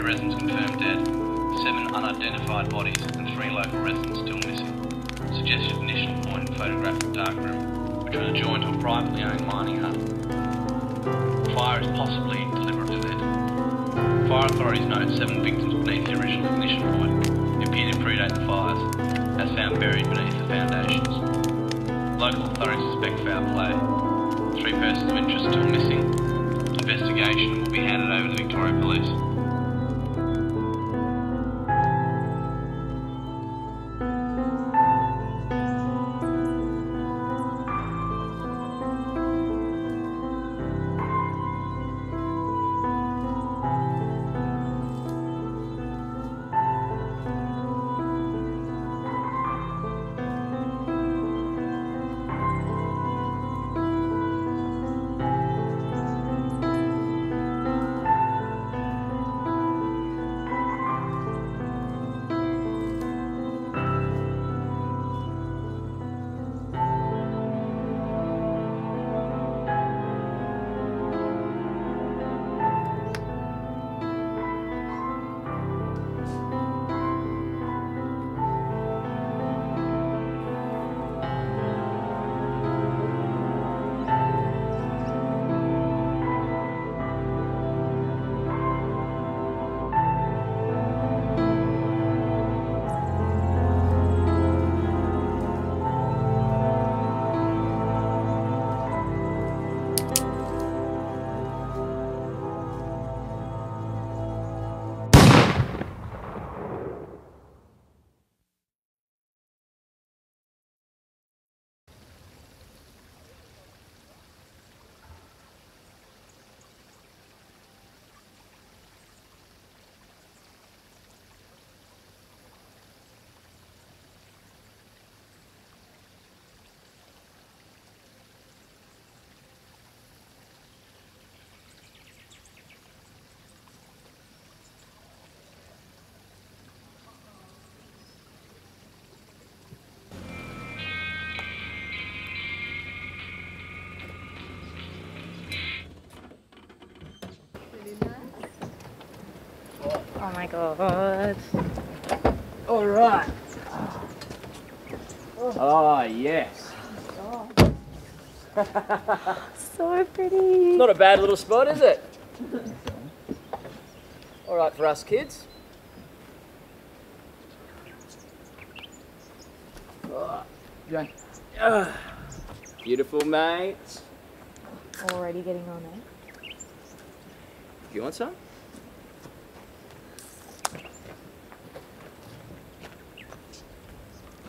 23 residents confirmed dead. 7 unidentified bodies and 3 local residents still missing. Suggested ignition point in photographic darkroom, which was adjoined to a privately owned mining hut. Fire is possibly deliberate event. Fire authorities note 7 Oh my god. All right. Oh, yes. So pretty. Not a bad little spot, is it? All right for us kids. Right. Jane. Ah, Beautiful, mate. Already getting on it. Do you want some?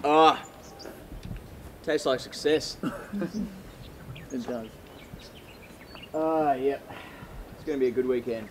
Ah, tastes like success. it does. Ah, yep. It's going to be a good weekend.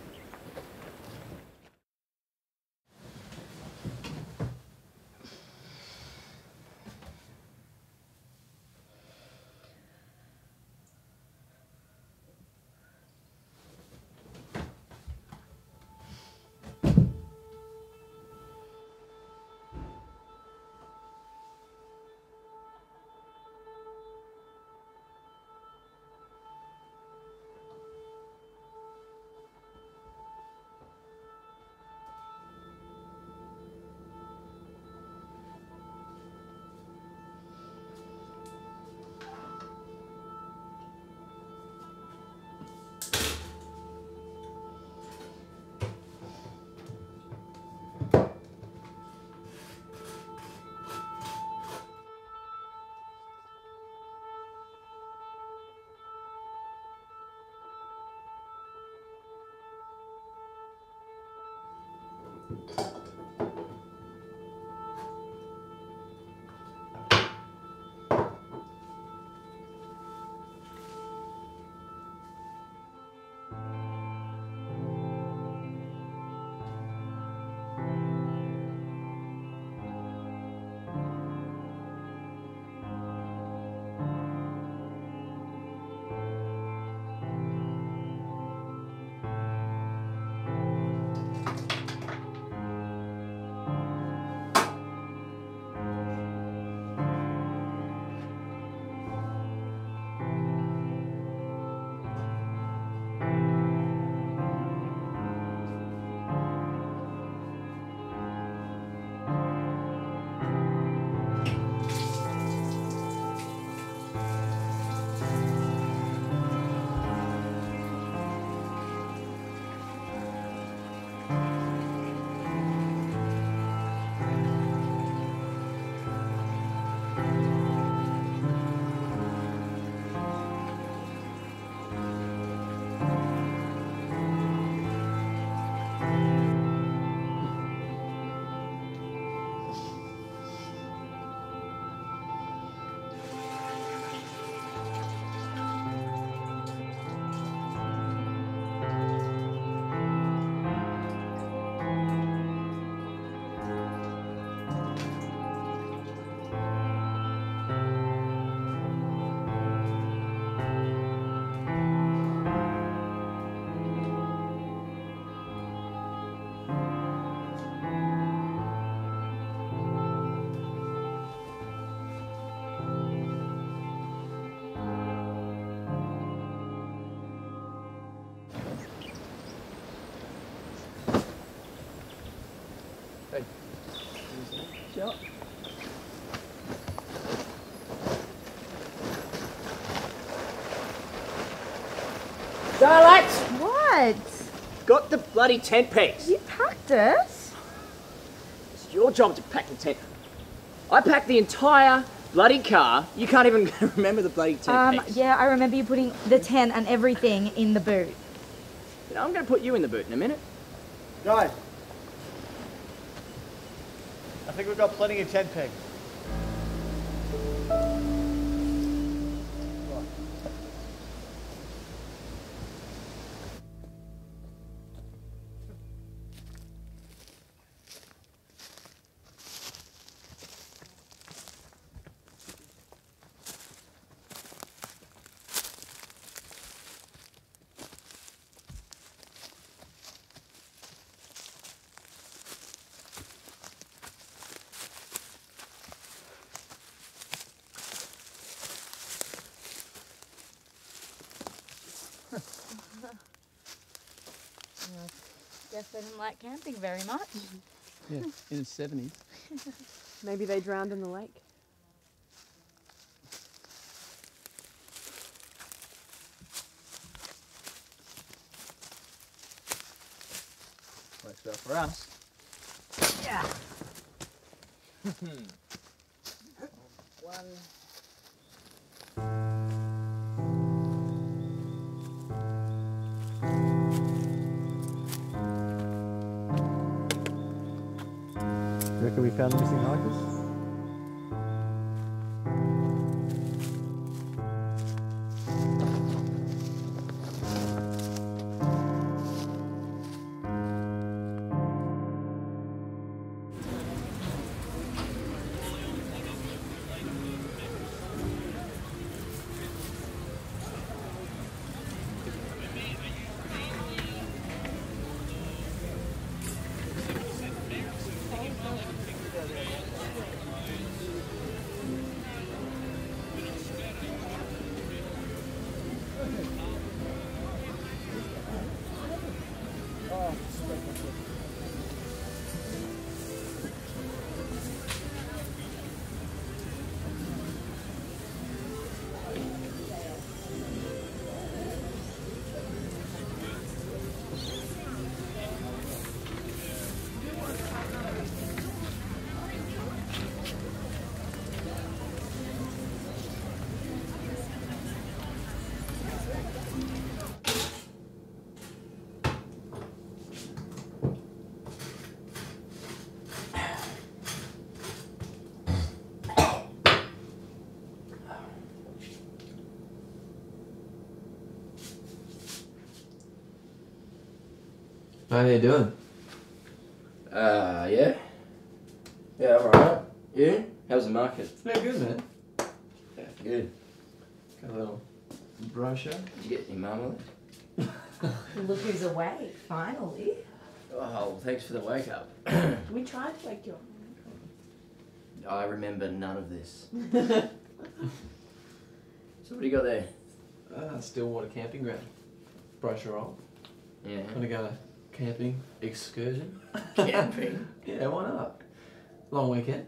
Bloody tent pegs. You packed it? It's your job to pack the tent. I packed the entire bloody car. You can't even remember the bloody tent Um, pegs. yeah, I remember you putting the tent and everything in the boot. You know, I'm going to put you in the boot in a minute. Guys, I think we've got plenty of tent pegs. Guess they didn't like camping very much. Yeah, in the 70s. Maybe they drowned in the lake. Works well for us. Yeah. One. You reckon we the missing hikers? How you doing? Uh, yeah. Yeah, I'm alright. You? How's the market? Yeah, good man. Yeah, good. Got a little brochure. Did you get any marmalade? Look who's awake, finally. Oh, well, thanks for the wake up. We tried to wake you up. I remember none of this. So what do you got there? Ah, Stillwater Camping Ground. Brochure roll. Yeah. Gonna go on a camping excursion. Camping. Yeah, why not? Long weekend.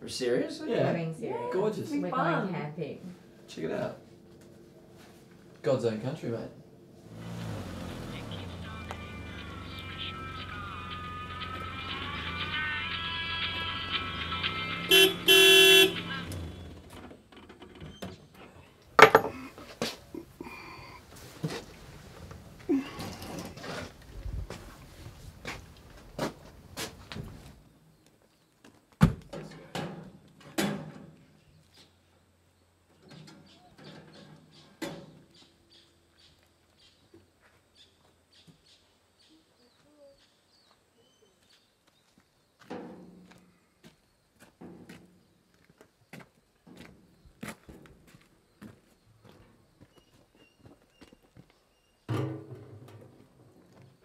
Are you serious? Yeah. We're being serious. Gorgeous. We're fun. going camping. Check it out. God's own country, mate.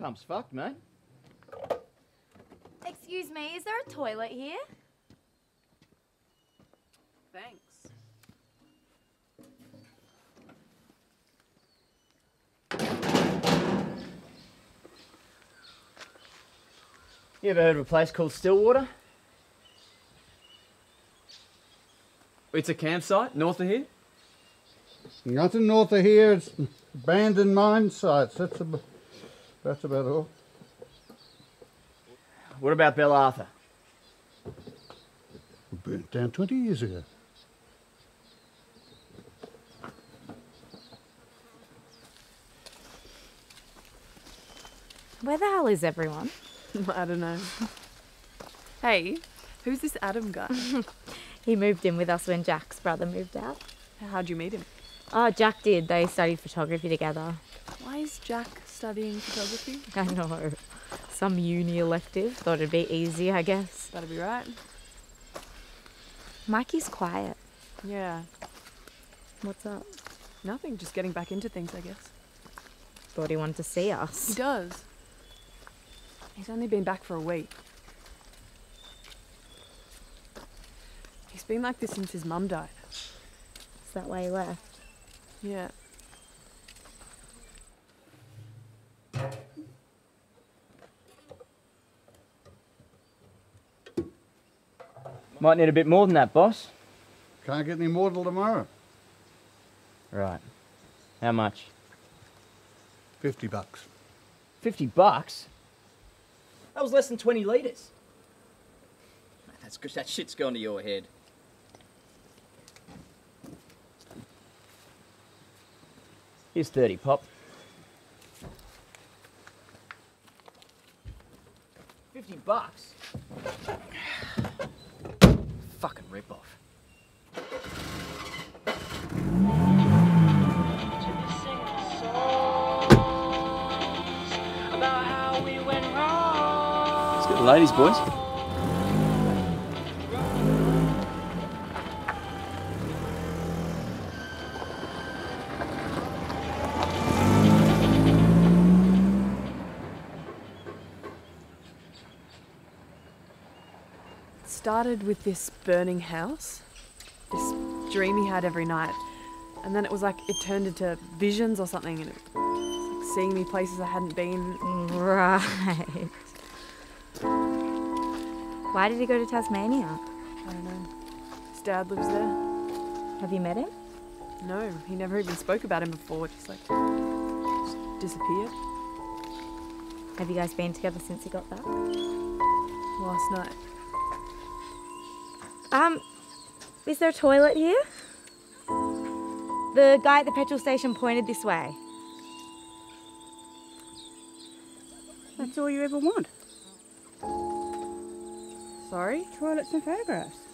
Pump's fucked, mate. Excuse me, is there a toilet here? Thanks. You ever heard of a place called Stillwater? It's a campsite north of here? Nothing north of here. It's abandoned mine sites. That's about, that's about all. What about Bell Arthur? Burnt down 20 years ago. Where the hell is everyone? I don't know. Hey, who's this Adam guy? He moved in with us when Jack's brother moved out. How'd you meet him? Oh, Jack did. They studied photography together. Why is Jack studying photography? I know. Some uni elective. Thought it'd be easy, I guess. That'd be right. Mikey's quiet. Yeah, What's up? nothing. Just getting back into things, I guess. Thought he wanted to see us. He does. He's only been back for a week. He's been like this since his mum died. Is that why he left? Yeah. Might need a bit more than that, boss. Can't get any more till tomorrow. Right. How much? 50 bucks. 50 bucks? That was less than 20 litres. That's good. That shit's gone to your head. Here's 30, Pop. 50 bucks? Fucking rip-off. Let's get the ladies, boys. Started with this burning house, this dream he had every night, and then it was like it turned into visions or something, and it was like seeing me places I hadn't been. Right. Why did he go to Tasmania? I don't know. His dad lives there. Have you met him? No, he never even spoke about him before. Just like just disappeared Have you guys been together since he got back? last night. Um, is there a toilet here? The guy at the petrol station pointed this way. That's all you ever want. Sorry. Toilets and photographs.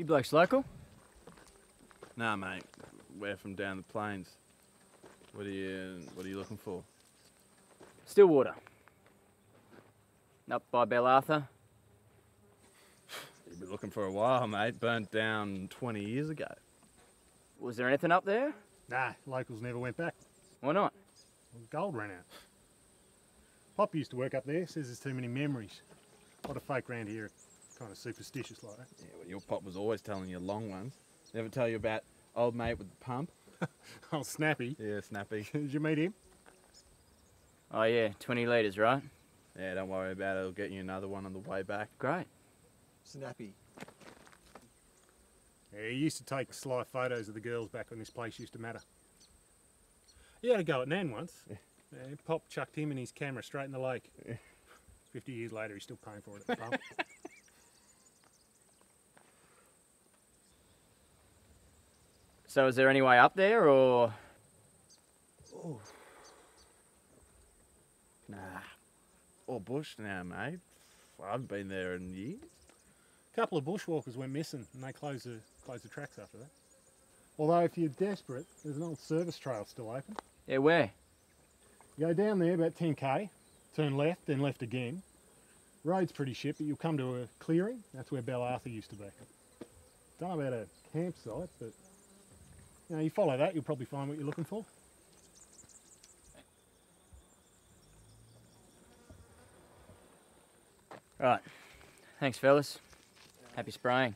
You blokes local? Nah, mate. We're from down the plains. What are you What are you looking for? Stillwater. Up by Bell Arthur. You've been looking for a while, mate. Burnt down 20 years ago. Was there anything up there? Nah, locals never went back. Why not? Well, gold ran out. Pop used to work up there, says there's too many memories. A lot of folk round here are kind of superstitious like that. Yeah, well, your pop was always telling you long ones. Never tell you about old mate with the pump. Oh, Snappy. Yeah, Snappy. Did you meet him? Oh yeah, 20 litres, right? Yeah, don't worry about it. I'll get you another one on the way back. Great. Snappy. Yeah, he used to take sly photos of the girls back when this place used to matter. He had a go at Nan once. Yeah, Pop chucked him and his camera straight in the lake. Yeah. 50 years later, he's still paying for it at the pump. So is there any way up there or? Nah. All bush now, mate. I haven't been there in years. A couple of bushwalkers went missing and they closed the, closed the tracks after that. Although, if you're desperate, there's an old service trail still open. Yeah, where? You go down there about 10k, turn left, then left again. Road's pretty shit, but you'll come to a clearing. That's where Bell Arthur used to be. Don't know about a campsite, but know, you follow that, you'll probably find what you're looking for. Right. Thanks, fellas. Happy spraying.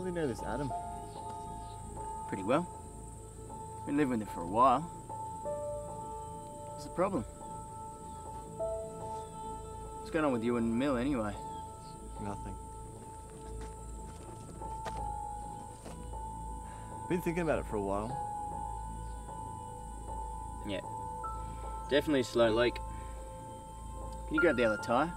Well do you know this Adam? Pretty well. Been living with him for a while. What's the problem? What's going on with you and Mill anyway? Nothing. Been thinking about it for a while. Yeah. Definitely a slow leak. Can you grab the other tyre?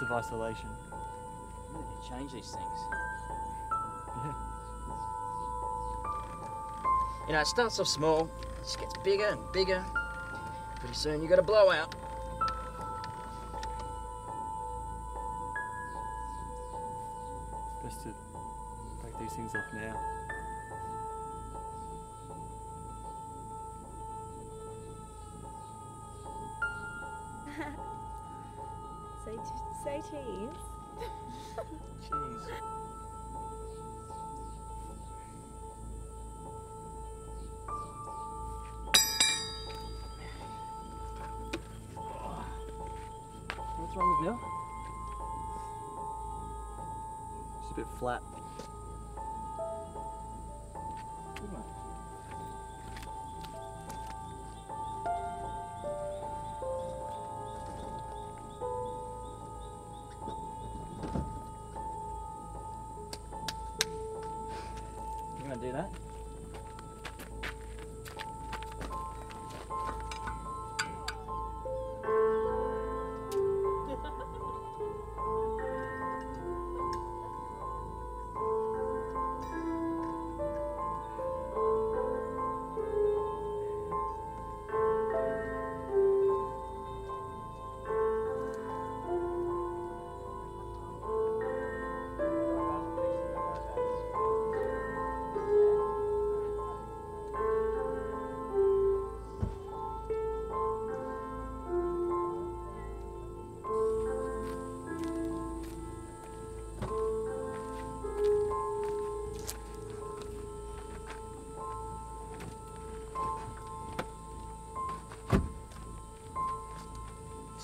Sense of isolation. To change these things. Yeah. You know, it starts off small, it just gets bigger and bigger. Pretty soon you got a blowout. flat.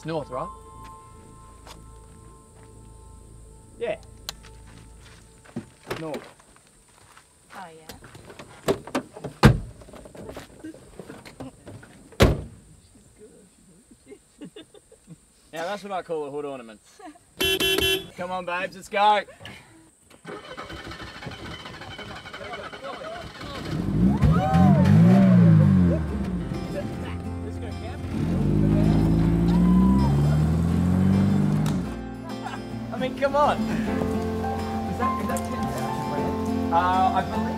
north, right? Yeah. North. Oh, yeah. now that's what I call a hood ornament. Come on, babes, let's go. on. Is that, is that 10,000 uh, I believe.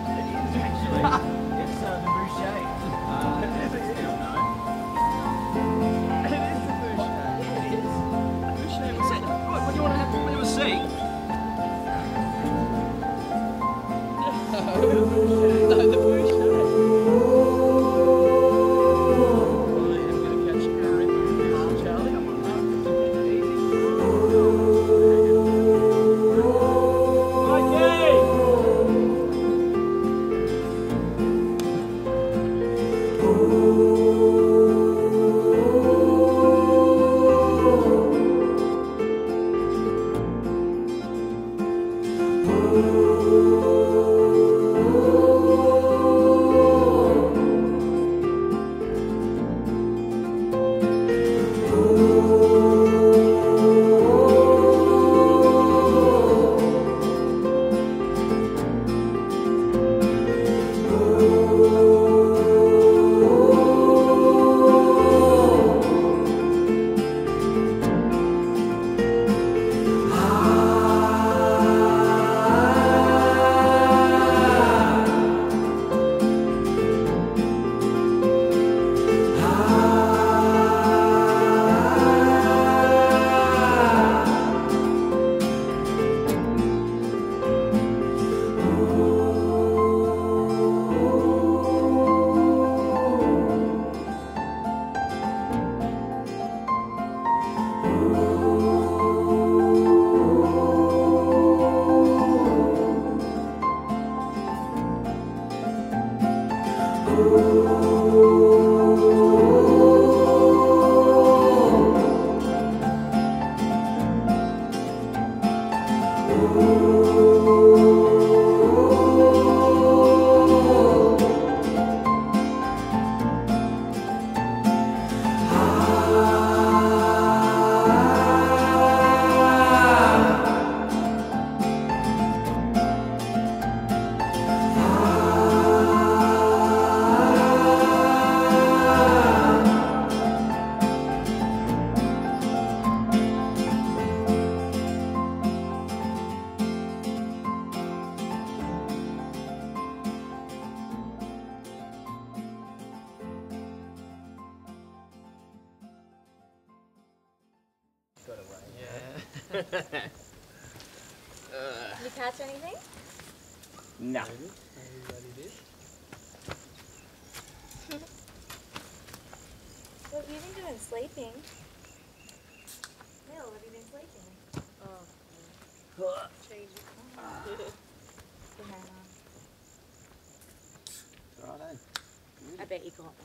bet you got one.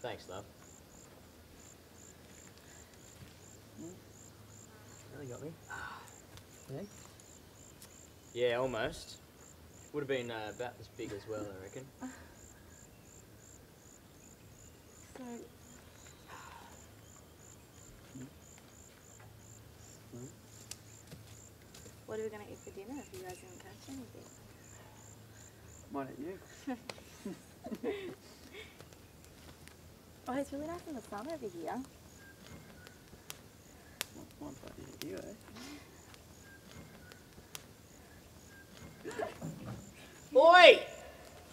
Thanks, love. Really got me. yeah. yeah, almost. Would have been uh, about this big as well, I reckon. So, Why don't you? Oh, it's really nice in the sun over here. One bloody you, eh? Oi!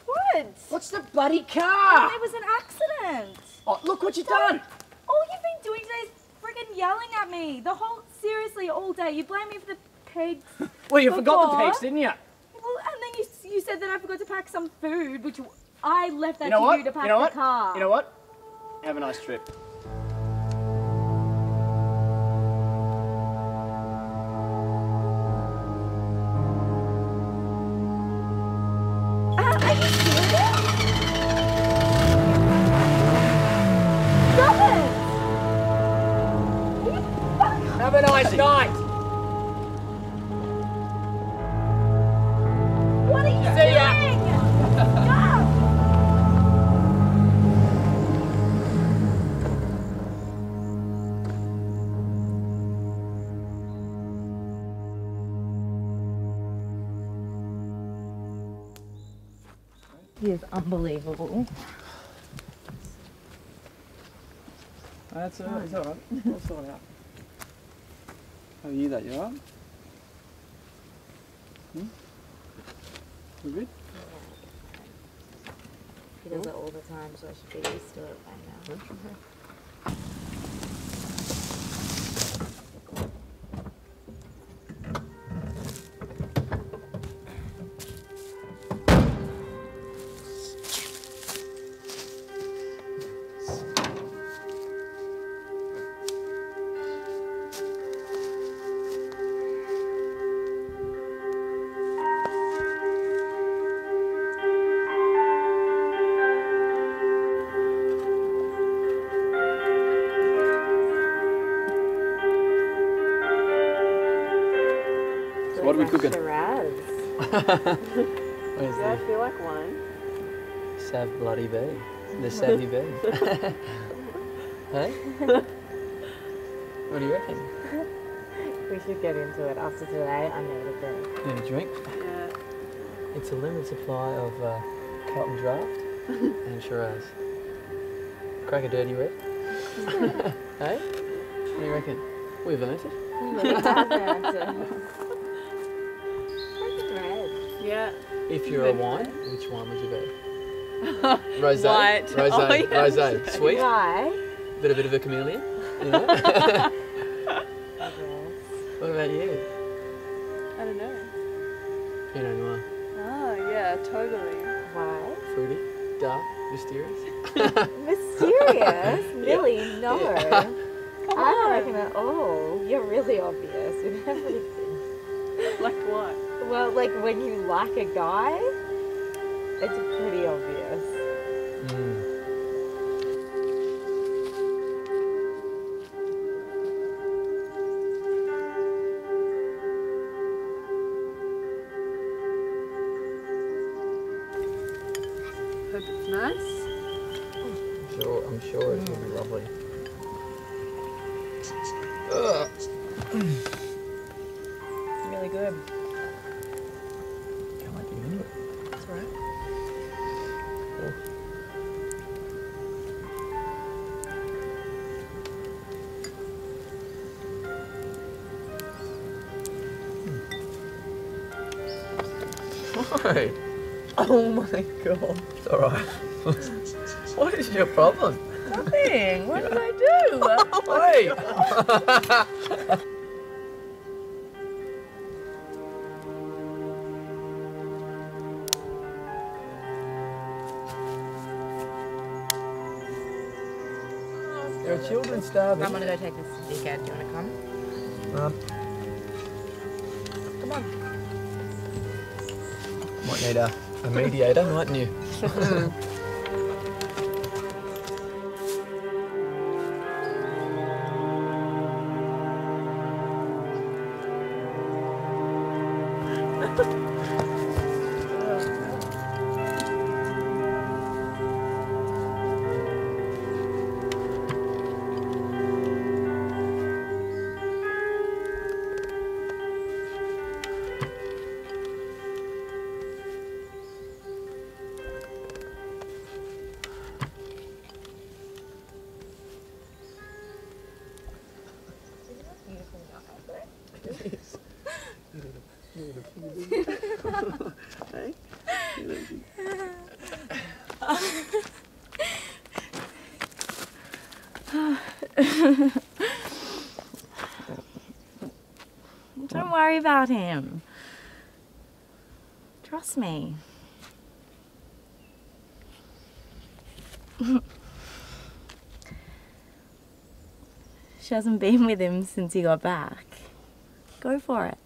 What? What's the bloody car? Oh, it was an accident. Oh, look what you've done! All you've been doing today is freaking yelling at me. The whole, seriously, all day. You blame me for the pigs. Well, you forgot the Before- pigs, didn't you? Well, and then you, you said that I forgot to pack some food, which I left that You know to what? you to pack You know the what? car. You know what? Have a nice trip. Unbelievable. That's alright. It's alright. We'll sort it out. How are you that you are? Hmm? You good? He does it all the time, so I should be used to it by now. cooking? Shiraz. Yeah, I feel like one. Sav bloody bee? The savvy bee? hey? What do you reckon? We should get into it after today. I need a drink. Need a drink? Yeah. It's a limited supply of uh, Carlton Draft and Shiraz. Crack a dirty red? hey? What do you reckon? We've earned it. Yeah. If you're a wine, which wine would you be? Rosé. White. Rosé. Oh, yeah, Rosé. rosé. Sweet. Why? Bit a bit of a chameleon. You know? what about you? I don't know. Pinot Noir. Oh, yeah, totally. Why? Fruity. Dark. Mysterious. Mysterious? Really? No. Come I don't on. reckon at all. You're really obvious with everything. Like what? Well, like when you like a guy, it's pretty obvious. Mm. My god. it's alright. what is your problem? Nothing. What did I do? Wait! There are children starving. I'm gonna go take this dickhead. Do you wanna come? Um, Come on. might need a, a mediator, mightn't you? about him. Trust me. she hasn't been with him since he got back. Go for it.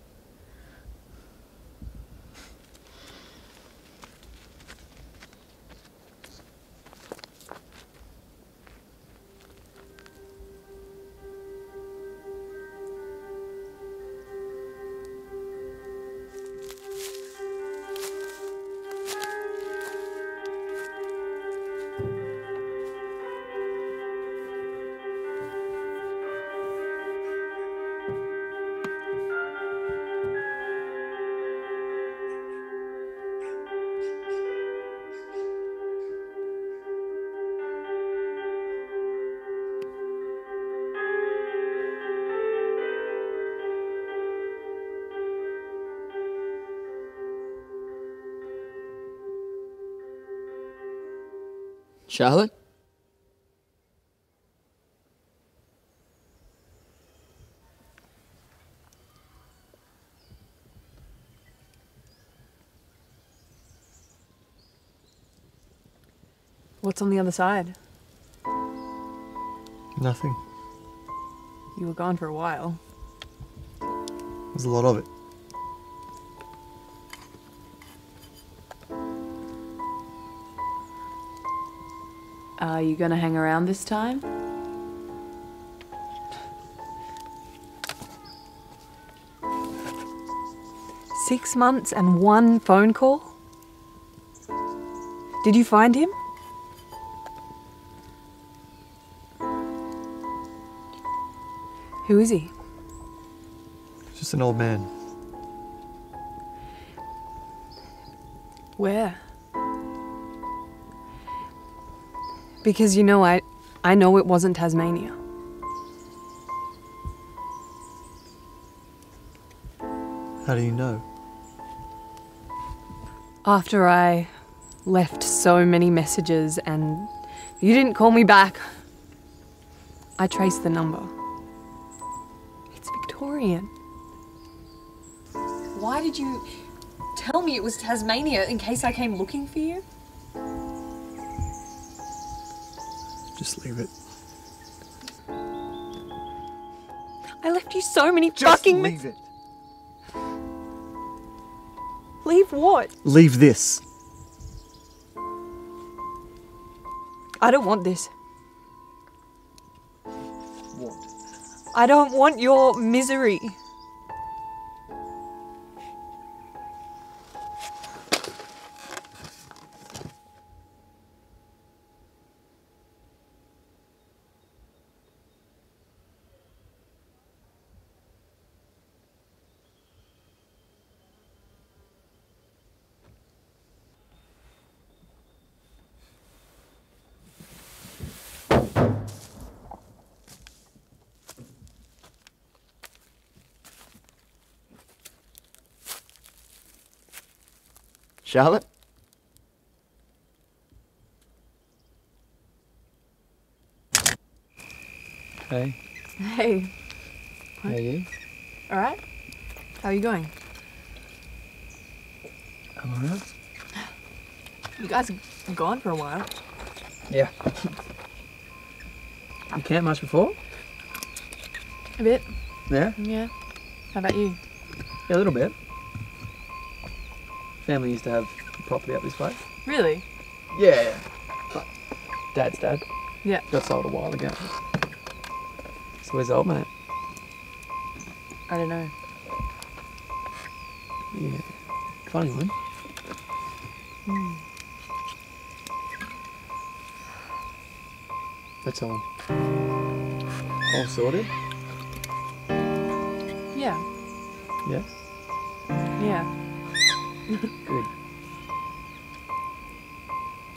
Charlotte? What's on the other side? Nothing. You were gone for a while. There's a lot of it. Are you gonna hang around this time? Six months and one phone call? Did you find him? Who is he? Just an old man. Where? Because you know, I, I know it wasn't Tasmania. How do you know? After I left so many messages and you didn't call me back, I traced the number. It's Victorian. Why did you tell me it was Tasmania in case I came looking for you? Just leave it. I left you so many Just fucking. leave it. Leave what? Leave this. I don't want this. What? I don't want your misery. Charlotte? Hey, Hey, how are you? alright? How are you going? I'm alright. You guys are gone for a while. Yeah. You camped much before? A bit. Yeah? Yeah. How about you? Yeah, a little bit. Family used to have property up this way. Really? Yeah, yeah. But Dad's dad. Yeah. Got sold a while ago. So where's old mate? I don't know. Yeah. Collingwood. Hmm. That's all. All sorted? Yeah. Yeah? Yeah. Good.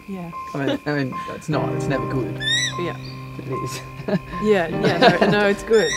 Yeah. I mean, I mean, it's not. It's never good. Yeah. But it is. Yeah, yeah, no, no, it's good.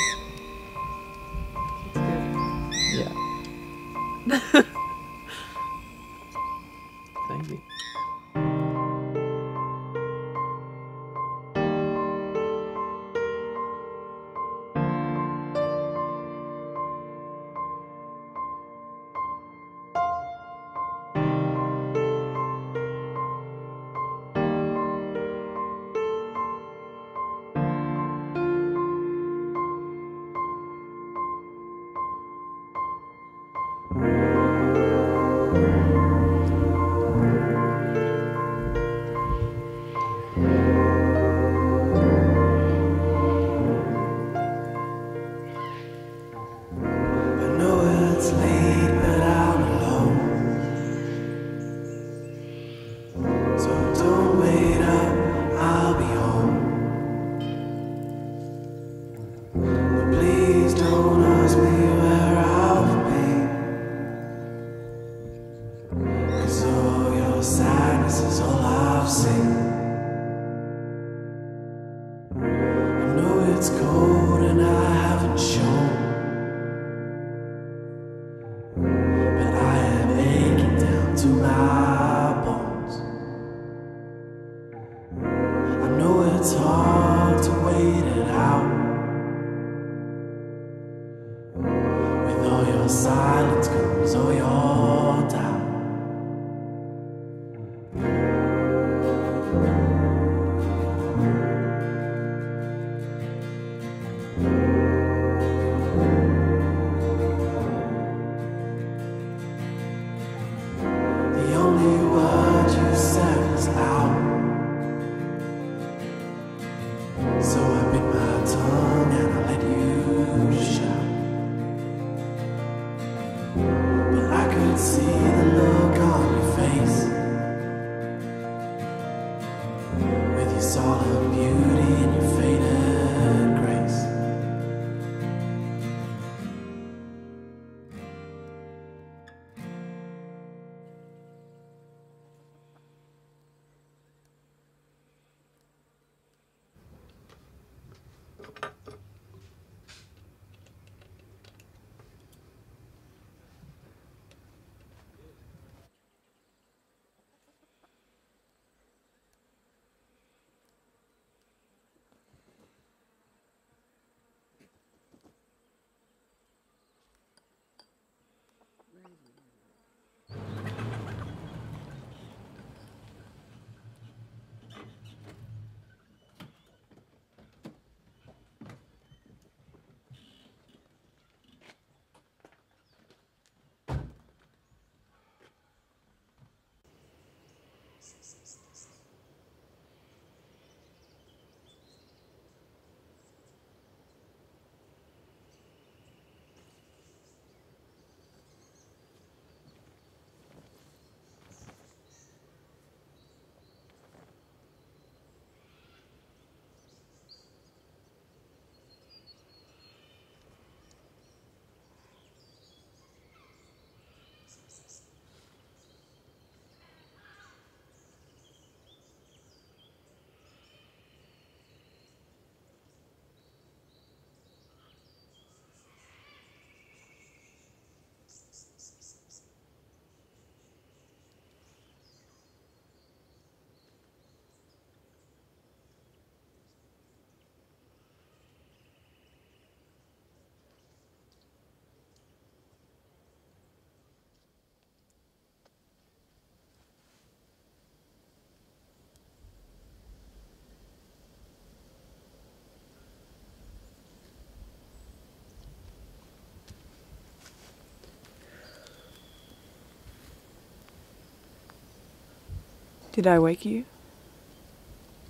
Did I wake you?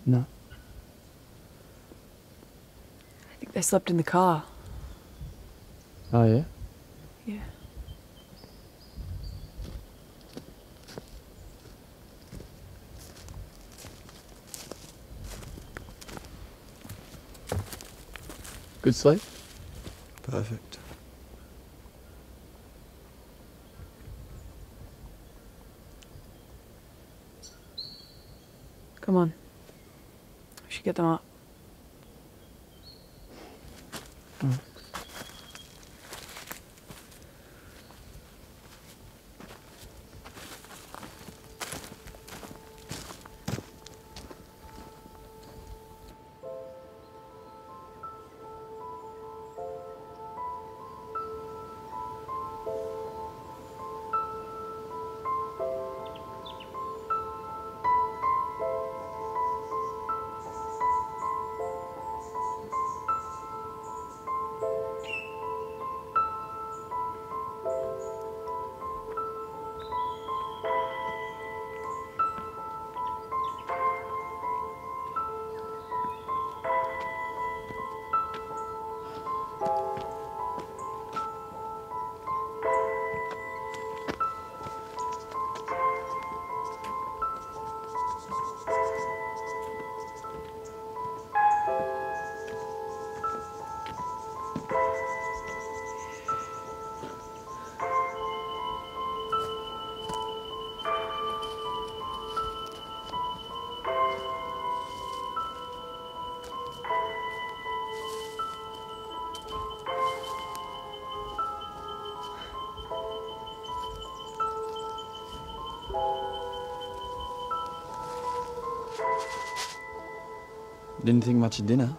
No. I think they slept in the car. Oh, yeah? Yeah. Good sleep? Perfect. Come on. We should get them up. Hmm. Didn't think much of dinner.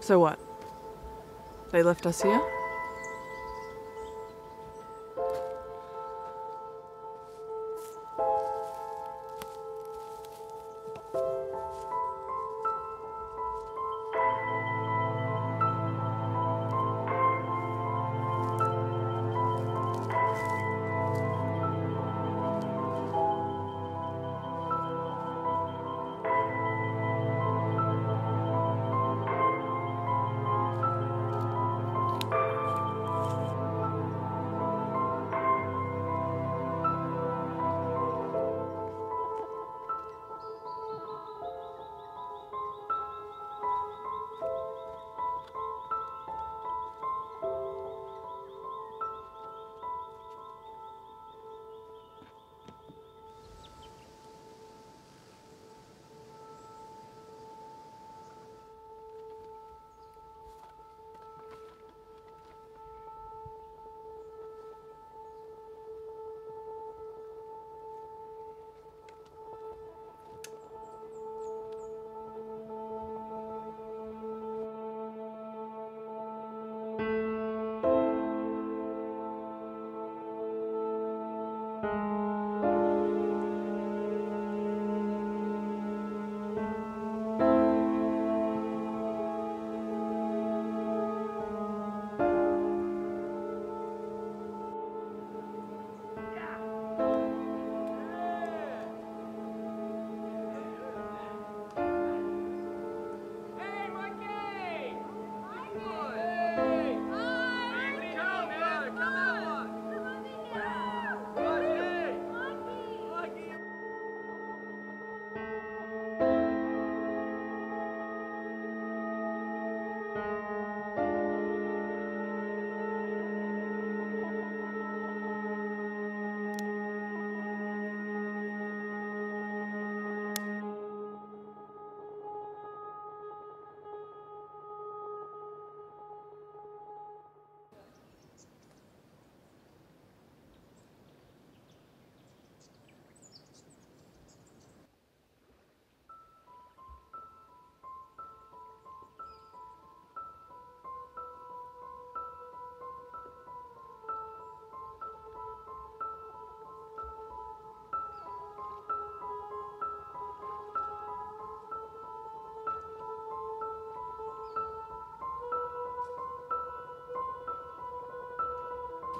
So what? They left us here?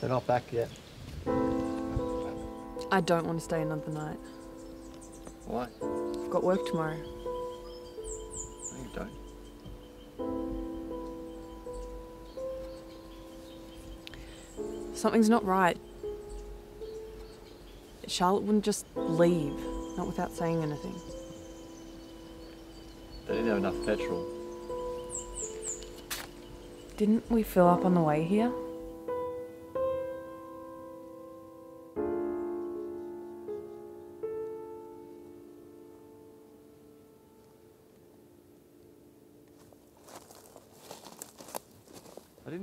They're not back yet. I don't want to stay another night. Why? I've got work tomorrow. No, you don't. Something's not right. Charlotte wouldn't just leave, not without saying anything. They didn't have enough petrol. Didn't we fill up on the way here?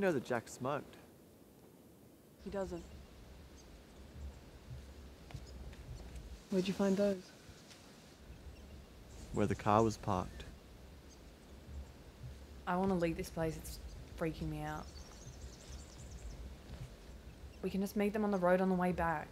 Know that Jack smoked. He doesn't. Where'd you find those? Where the car was parked. I want to leave this place. It's freaking me out. We can just meet them on the road on the way back.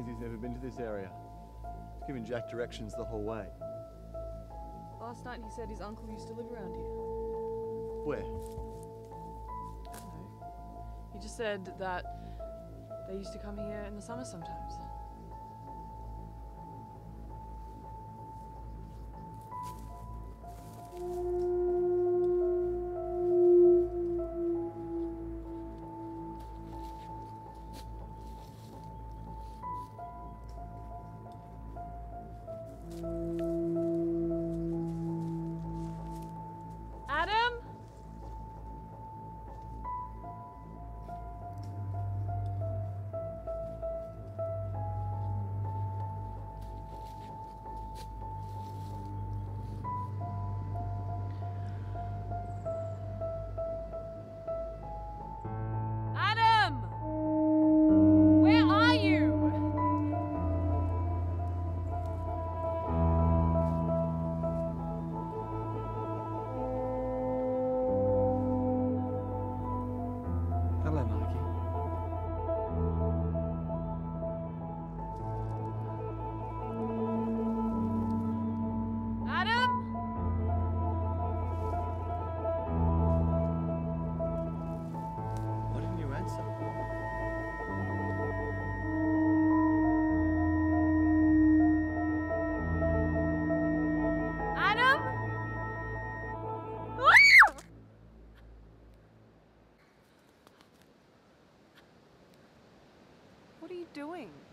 Reckons he's never been to this area. He's given Jack directions the whole way. Last night he said his uncle used to live around here. Where? I don't know. He just said that they used to come here in the summer sometimes. What are you doing?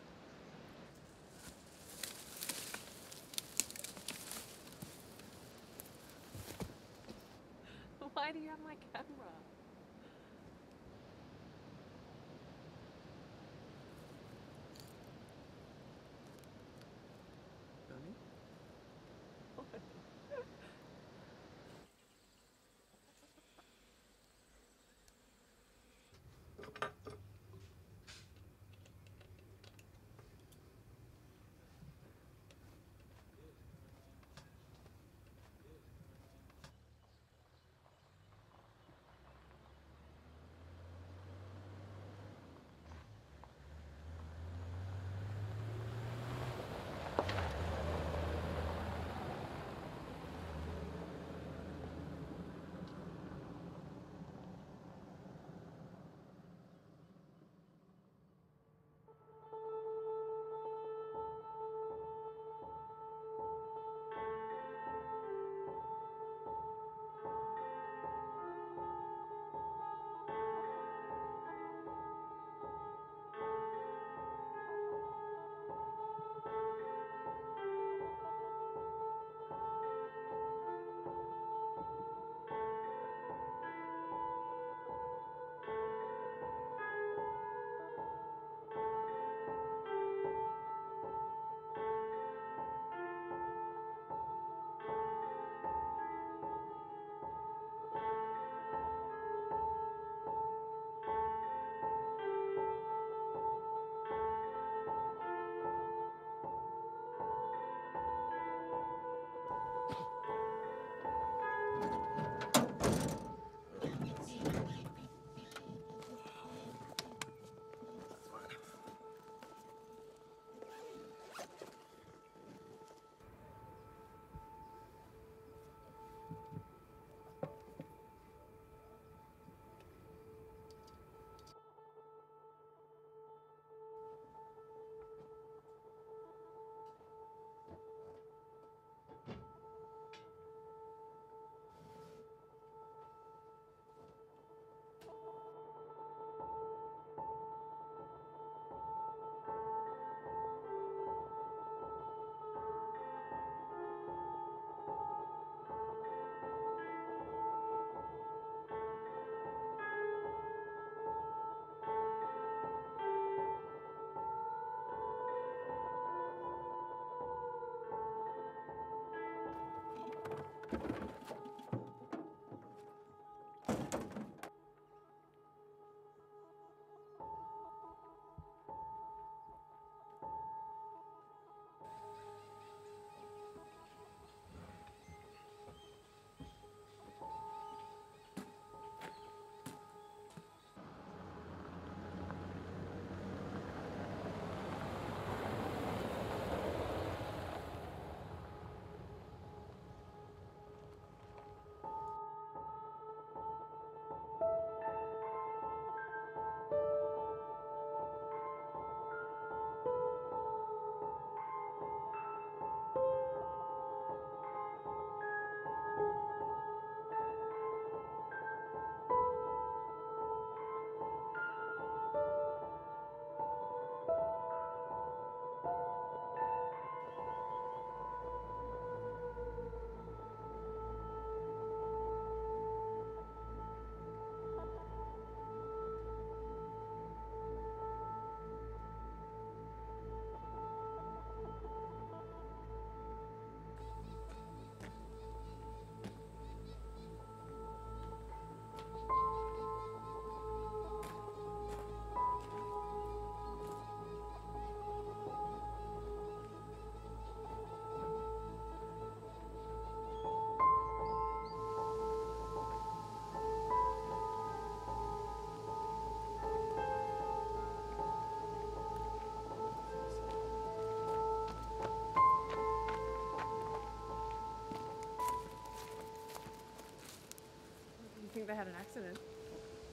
Think they had an accident.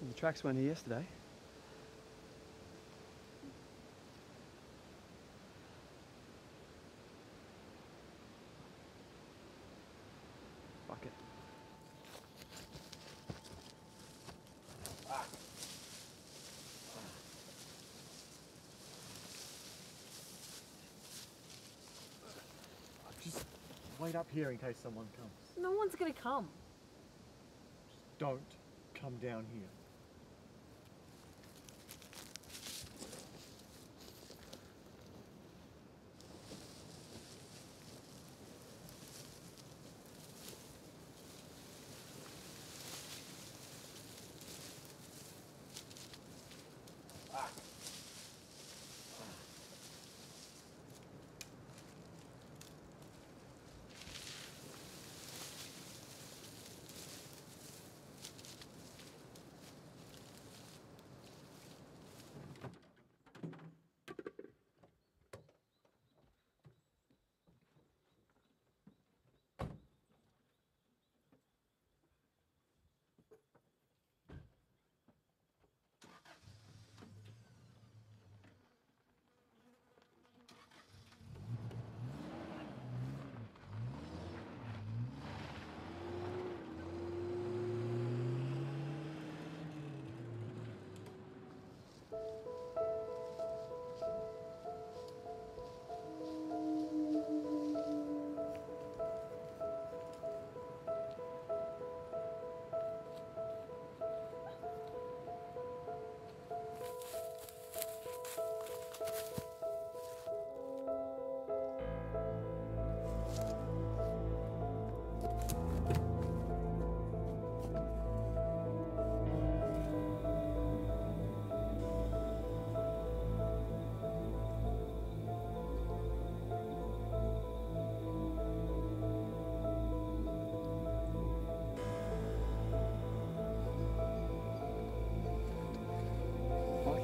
Well, the tracks weren't here yesterday. Fuck it. Just wait up here in case someone comes. No one's gonna come. Don't come down here.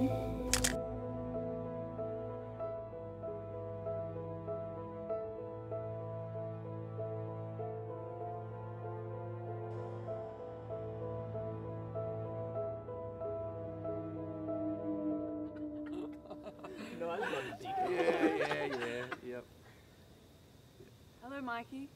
Yeah, yeah, yeah, yep. Hello, Mikey.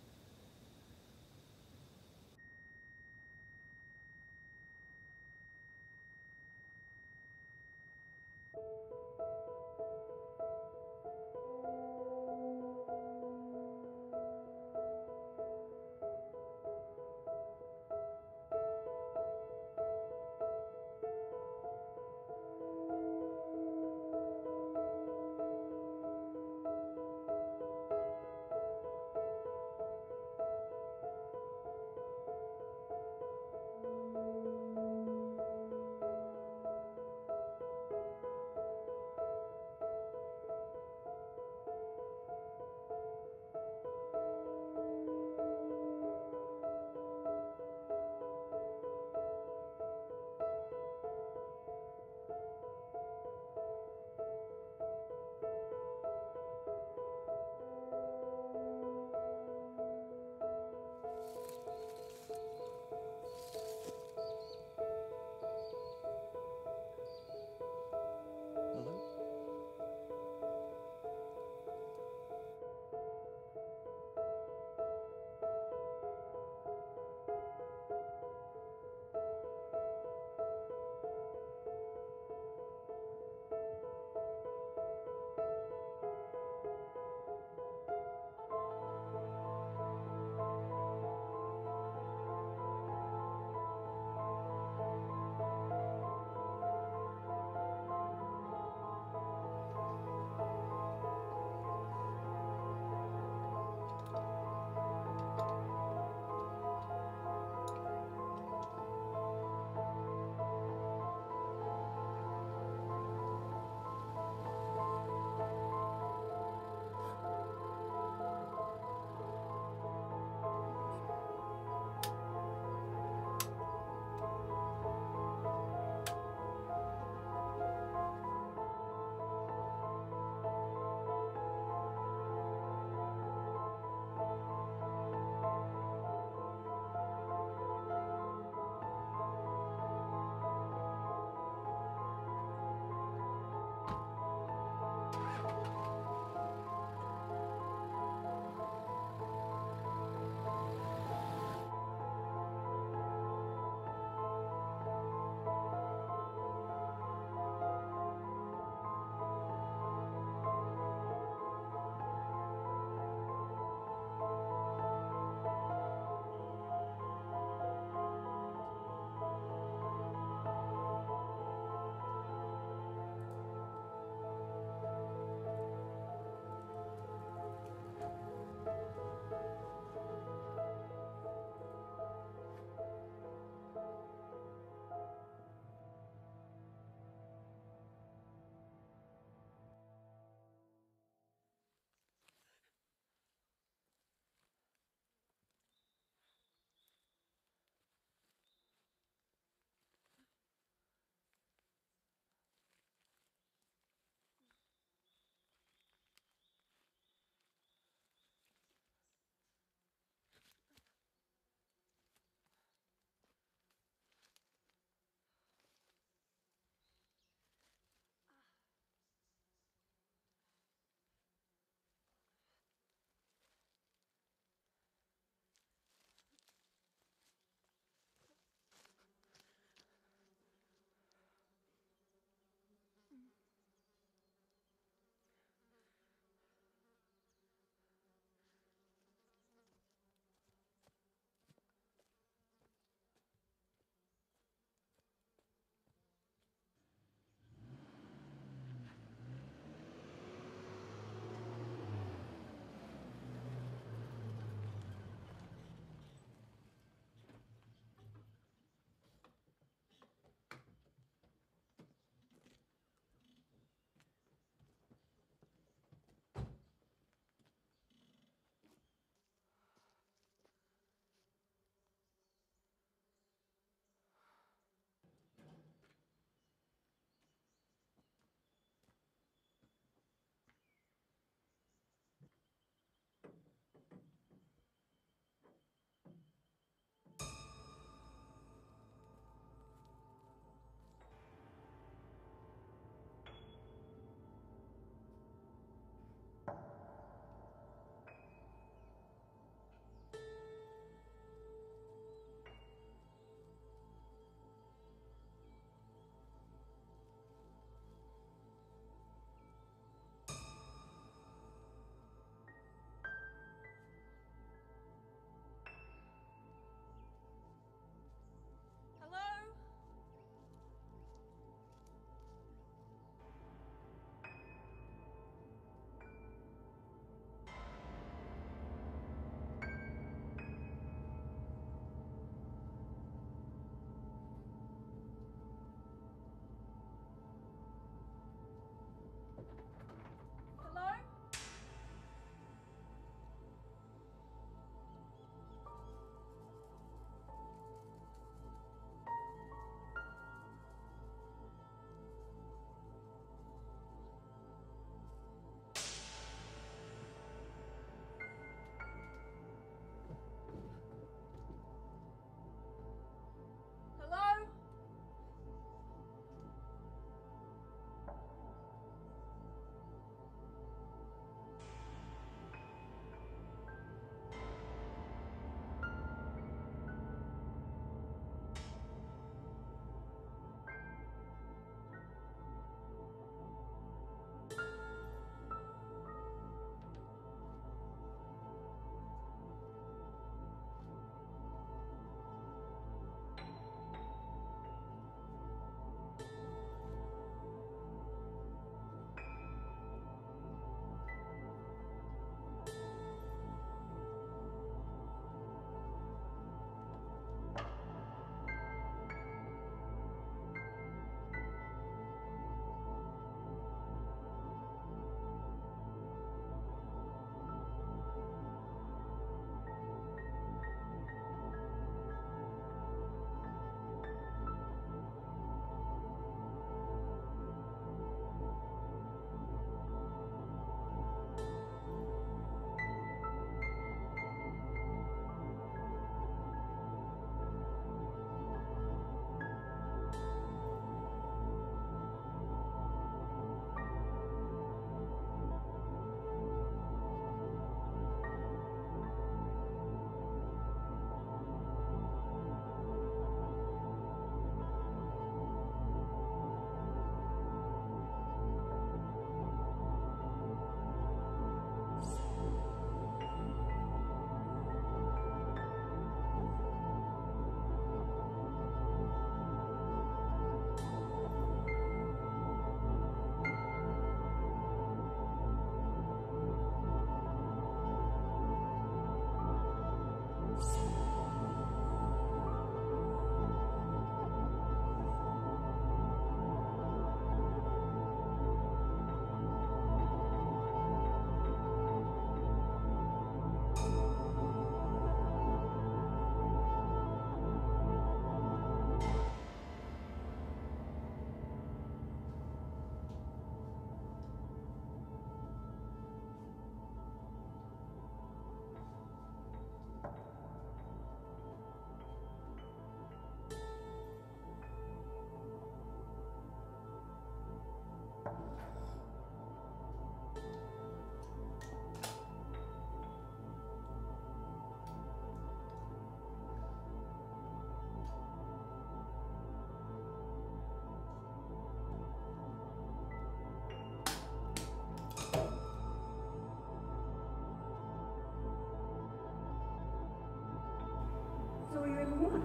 You want.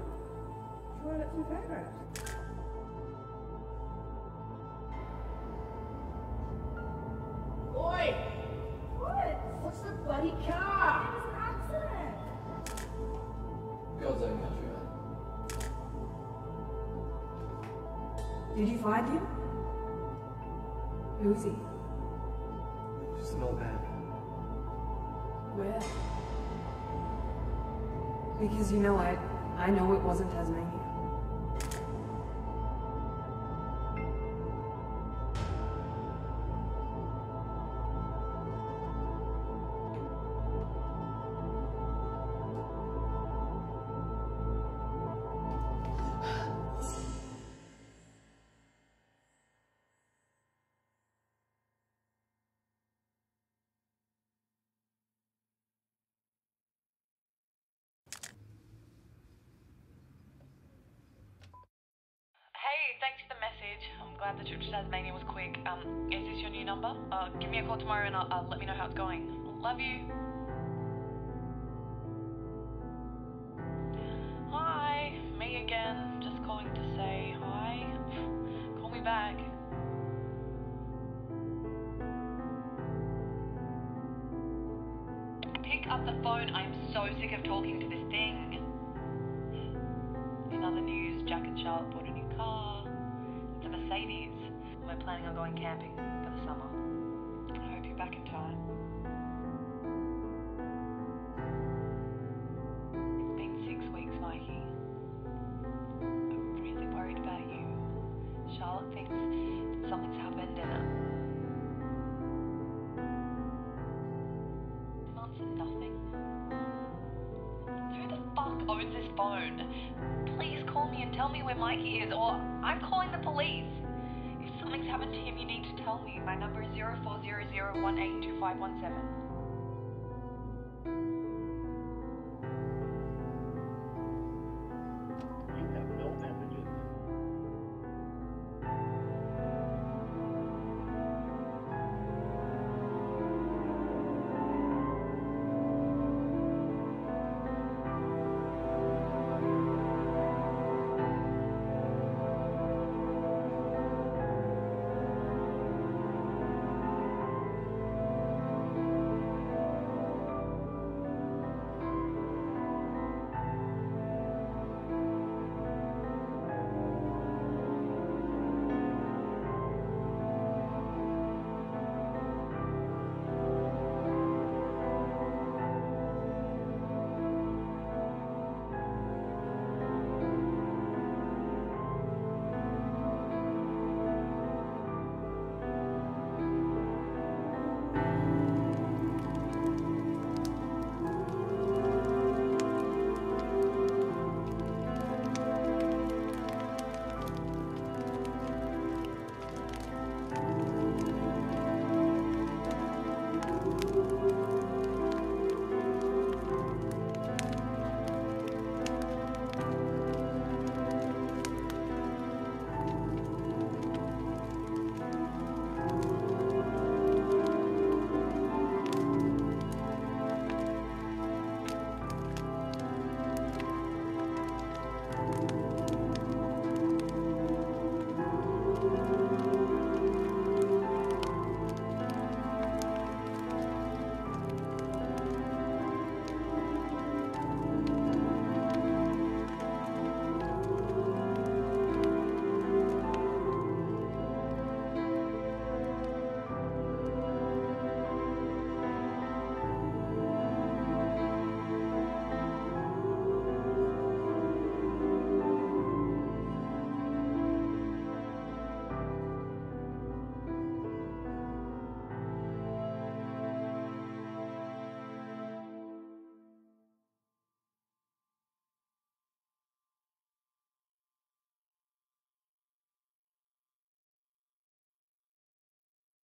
Toilets and photos. Oi! What? What's the bloody car? It was an accident. God's own country. Did you find him? Who is he? Because you know, I, I know it wasn't Tasmania. Uh, give me a call tomorrow and I'll, I'll let me know how it's going. Love you. 517.